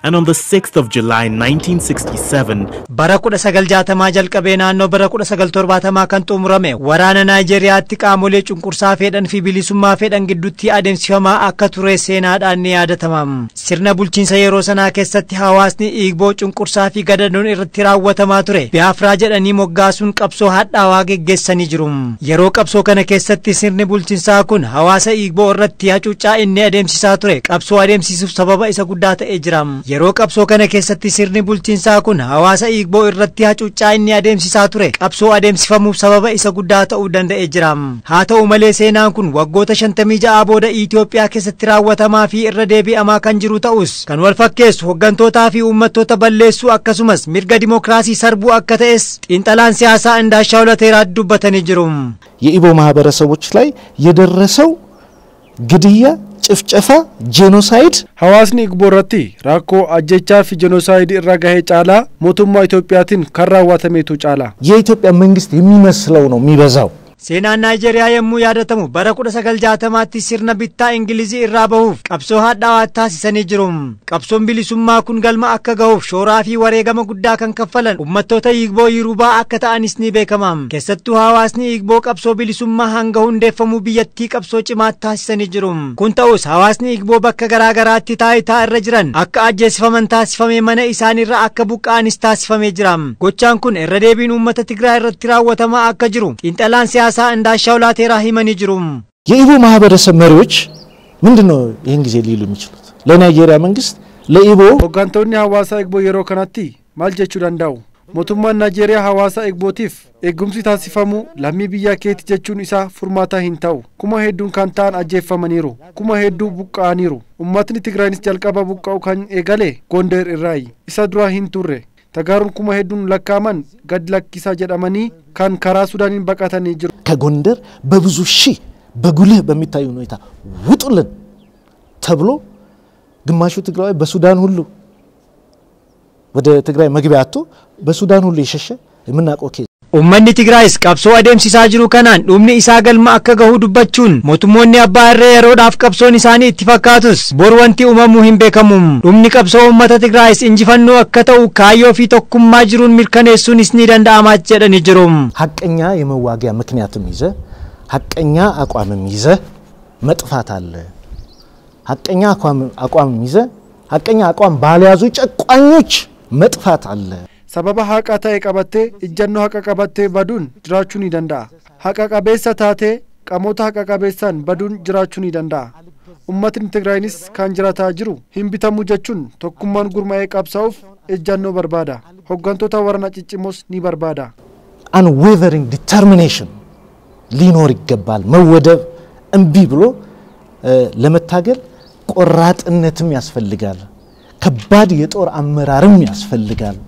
And on the 6th of July 1967, bara kudha sagal jaatamaa jalqabee naannoo bara kudha sagal torbaatamaa kan xumurame waraana Naayijeriyaatti qaamolee cunqursaa fedhan fi bilisummaa fedhan gidduutti adeemsifamaa akka ture seenaadhaan ni yaadatamam. Sirna bulchiinsa yeroo sanaa keessatti hawaasni dhiigboo cunqursaa fi gadaduun irratti raawwatamaa ture. Biaafiraa jedhanii moggaasuun qabsoo hadhaawaa geggeessanii jiru. Yeroo qabsoo kana keessatti sirni bulchiinsaa kun hawaasa dhiigboo irratti hacuuccaa inni adeemsisaa ture. Qabsoo adeemsisuuf sababa isa guddaa ta'ee jira. yeroo qabsoo kana keessatti sirni bulchiinsaa kun hawaasa Igboo irratti hacuuccaa inni adeemsisaa ture qabsoo adeemsifamuuf sababa isa guddaa ta'uu danda'ee jira haa ta'u malee seenaan kun waggoota ja'aa booda Itoophiyaa keessatti raawwatamaa fi irra deebi'amaa kan jiru ta'us kan wal fakkeessu hooggantootaa fi uummattoota balleessuu akkasumas mirga ዲሞክራሲ sarbuu akka ጢንጠላን ሲያሳ siyaasaa ለቴራት ዱበተን ይጅሩም የኢቦ ማህበረሰቦች ጭፍጨፋ ጄኖሳይድ ሐዋስኒ ግቦረቲ ራኮ አጀቻ ፊ ጄኖሳይድ እራ ጫላ ሞቱማ ኢትዮጵያትን ከራዋተሜቱ ጫላ የኢትዮጵያ መንግስት የሚመስለው ነው የሚበዛው seenaan naayijeeriyaa yommuu yaadatamu bara kudha sagal jaatamaatti sirna bittaa ingilizii irraa bahuuf qabsoo hadhaawaa taasisanii jiru qabsoon bilisummaa kun galma akka gahuuf shooraa fi wareegama guddaa kan kaffalan ummattoota yigboo yirubaa akka ta'anis ni beekama keessattuu hawaasni yigboo qabsoo bilisummaa hanga hundeeffamuu biyyattii qabsoo cimaa taasisanii jiru kun ta'us hawaasni yigboo bakka garaagaraatti taayitaa irra jiran akka ajjeesifaman taasifame mana isaanirra akka buqqaanis taasifamee jira gochaan kun irra deebiin uummata tigraa irratti raawwatamaa akka jiru xiinxalaan ሰላሳ እንዳሻው ላቴራ ሂመን ይጅሩም የኢቦ ማህበረሰብ መሪዎች ምንድን ነው ይህን ጊዜ ሊሉ የሚችሉት? ለናይጄሪያ መንግስት ለኢቦ ወጋንተውኒ ሀዋሳ ኢግቦ የሮ ከናቲ ማልጀቹ ዳንዳው ሞቱማን ናይጄሪያ ሀዋሳ ኢግቦቲፍ ኤጉምሲ ታሲፈሙ ለሚ ብያ ኬት ጀቹን ኢሳ ፉርማታ ሂንታው ኩማ ሄዱን ካንታን አጀፈመኒሩ ኩማ ሄዱ ቡቃኒሩ ኡማትኒ ትግራይንስ ጀልቀባ ቡቃው ካን ኤጋሌ ጎንደር ኢራይ ኢሳ ዱራ ሂንቱሬ ተጋሩን ኩማ hedduun lakkaaman gad lakkisa jedhamanii kan karaa ሱዳንን በቃተን jiru ከጎንደር በብዙ ሺህ በጉልህ በሚታዩ ሁኔታ ውጡልን ተብሎ ግማሹ ትግራዊ በሱዳን ሁሉ ወደ ትግራይ መግቢያ አቶ በሱዳን ሁሉ የሸሸ የምናውቀው Uummanni Tigraayis qabsoo adeemsisaa jiru kanaan dhumni isaa galma akka gahu dubbachuun mootummoonni abbaa irree yeroodhaaf qabsoon isaanii itti fakkaatus bor wanti uumamuu hin beekamu. Dhumni qabsoo uummata Tigraayis injifannoo akka ta'u kaayyoo fi tokkummaa jiruun mirkaneessuunis ni danda'amaa jedhanii jiru. ሀቀኛ የመዋጊያ ምክንያትም ይዘ ሀቀኛ አቋምም ይዘ መጥፋት አለ። ሀቀኛ አቋምም ይዘ ሀቀኛ አቋም ባልያዙ ጨቋኞች መጥፋት አለ። sababa haqa ta'e qabatte ijjannoo haqa qabatte baduun jiraachuu ni danda'a. Haqa qabeessa taate qamoota haqa qabeessaan baduun jiraachuu ni danda'a. ummatni Tigraayinis kan jirataa jiru hin bitamu jechuun tokkummaan gurmaa'ee qabsaa'uuf ejjannoo barbaada. Hooggantoota waraanaa ciccimoos ni barbaada. Unwavering determination ሊኖር ይገባል። መወደብ እምቢ ብሎ ለመታገል ቆራጥነትም ያስፈልጋል። ከባድ የጦር አመራርም ያስፈልጋል።